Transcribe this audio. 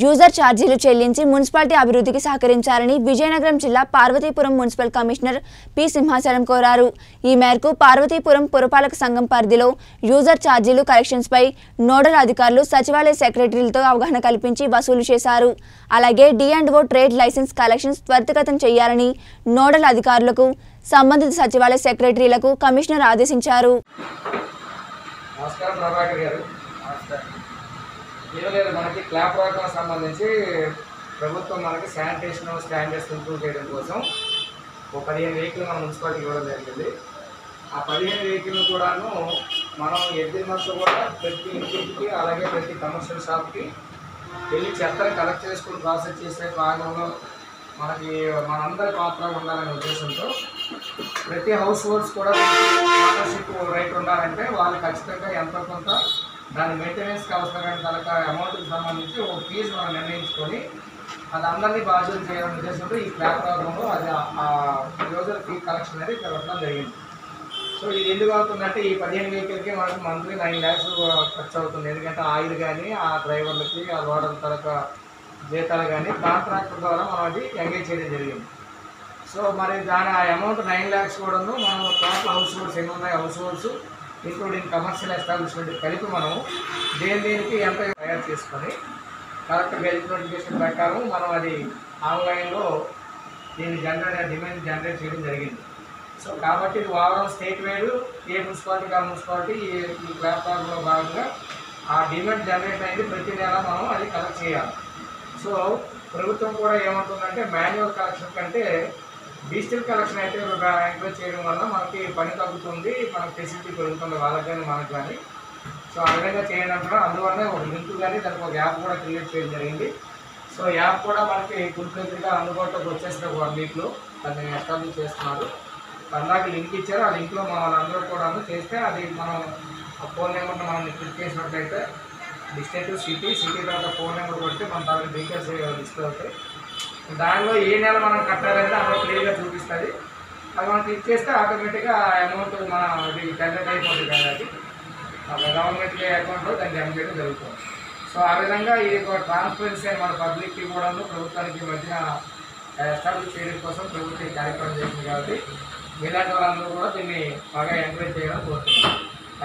User ఛార్జీలు చెల్లించి municipality అభివృద్ధికి సహకరించాలని విజయనగరం జిల్లా Parvathipuram municipal commissioner P Simhachalam కోరారు. ఈ మేరకు పార్వతీపురం పురపాలక సంఘం పరిధిలో యూజర్ ఛార్జీలు కలెక్షన్స్పై నోడల్ అధికారులు సచివాలయ సెక్రటరీలతో అవగాహన కల్పించి వసూలు చేశారు. అలాగే D and O trade licence collections త్వరితగతం చేయాలని నోడల్ అధికారులకు సంబంధిత సచివాలయ సెక్రటరీలకు కమిషనర్ ఆదేశించారు. నమస్కారం ప్రభాకర్ గారు. నమస్కారం ఏం లేదు మనకి క్లాప్ రాకం సంబంధించి ప్రభుత్వం మనకి శానిటేషన్ స్టాండర్డ్స్ ఇంప్రూవ్ చేయడం కోసం ఒక పదిహేను వెహికల్ మన మున్సిపాలిటీకి ఇవ్వడం జరిగింది. ఆ పదిహేను వెహికల్ కూడాను మనం ఎవ్రీ మంత్ కూడా ప్రతి ఇంటికి అలాగే ప్రతి కమర్షియల్ షాప్కి వెళ్ళి చెత్తను కలెక్ట్ చేసుకుని ప్రాసెస్ చేసే భాగంలో మనకి మనందరి పాత్ర ఉండాలనే ఉద్దేశంతో ప్రతి హౌస్ హోల్డ్స్ కూడా ఓనర్షిప్ రైట్ ఉండాలంటే వాళ్ళు ఖచ్చితంగా ఎంతో కొంత దాని మెయింటెనెన్స్కి అవసరమైన తనక అమౌంట్కి సంబంధించి ఒక ఫీజు మనం నిర్ణయించుకొని అది అందరినీ బాధ్యత చేయాలనే ఉద్దేశంతో ఈ క్లాప్ ప్రోగ్రాంలో అది ఆ యూజర్ ఫీ కలెక్షన్ అనేది పెట్టడం జరిగింది. సో ఇది ఎందుకు అవుతుందంటే ఈ పదిహేను వెహికల్కి మనకు మంత్లీ నైన్ ల్యాక్స్ ఖర్చు అవుతుంది. ఎందుకంటే ఆయిల్ కానీ ఆ డ్రైవర్లకి ఆ లోడర్ తరక జీతాలు కానీ కాంట్రాక్టర్ ద్వారా మనం అది ఎంగేజ్ చేయడం జరిగింది. సో మరి దాని ఆ అమౌంట్ నైన్ ల్యాక్స్ కూడాను మనం టోటల్ హౌస్ హోల్డ్స్ ఎన్ని ఉన్నాయి? Households including commercial establishment కలిపి మనం దేని దేనికి ఎంత తయారు చేసుకొని కలెక్టర్ గెలిచి నోటిఫికేషన్ ప్రకారం మనం అది ఆన్లైన్లో దీన్ని జనరేట్ డిమాండ్ జనరేట్ చేయడం జరిగింది. సో కాబట్టి ఇది ఓవరాల్ స్టేట్ వైడ్ ఏ మున్సిపాలిటీ ఆ మున్సిపాలిటీ ఈ ఈ ప్లాట్ఫామ్లో భాగంగా ఆ డిమాండ్ జనరేట్ అయింది. ప్రతి నెల మనం అది కలెక్ట్ చేయాలి. సో ప్రభుత్వం కూడా ఏమంటుందంటే మాన్యువల్ కలెక్షన్ కంటే డిజిటల్ కలెక్షన్ అయితే ఎంకరేజ్ చేయడం వల్ల మనకి పని తగ్గుతుంది మనకి ఫెసిలిటీ పెరుగుతుంది వాళ్ళకి కానీ మనకు కానీ. సో ఆ విధంగా చేయండి అంటున్నారు అందువల్ల ఒక లింక్ కానీ దానికి ఒక యాప్ కూడా క్రియేట్ చేయడం జరిగింది. సో యాప్ కూడా మనకి ఫుల్ అందుబాటులోకి వచ్చేసిన ఒక వన్ వీక్లో దాన్ని ఎస్టాబ్లిష్ చేస్తున్నారు. అందాక లింక్ ఇచ్చారు. ఆ లింక్లో మన అందరూ కూడా చేస్తే అది మనం ఆ ఫోన్ నెంబర్ని మనం క్లిక్ చేసినట్లయితే డిస్ట్రిక్ట్ సిటీ సిటీ తర్వాత ఫోన్ నెంబర్ కొడితే మన దాని డీటెయిల్స్ డిస్ప్లే అవుతాయి. దానిలో ఏ నెల మనం కట్టాలంటే అందులో క్లియర్గా చూపిస్తుంది. అది మనం క్లిక్ చేస్తే ఆటోమేటిక్గా అమౌంట్ మన అది జనరేట్ అయిపోతుంది కదా అది. గవర్నమెంట్ అకౌంట్లో దాన్ని జమ చేయడం జరుగుతుంది. సో ఆ విధంగా ఇది ఒక ట్రాన్స్పరెన్సీ అని మన పబ్లిక్కి కూడా ప్రభుత్వానికి మధ్య ఎస్టాబ్లిష్ చేయడం కోసం ప్రభుత్వం కార్యక్రమం చేసింది కాబట్టి మీలాంటి వాళ్ళందరూ కూడా దీన్ని బాగా ఎంకరేజ్ చేయాలని కోరుతున్నాను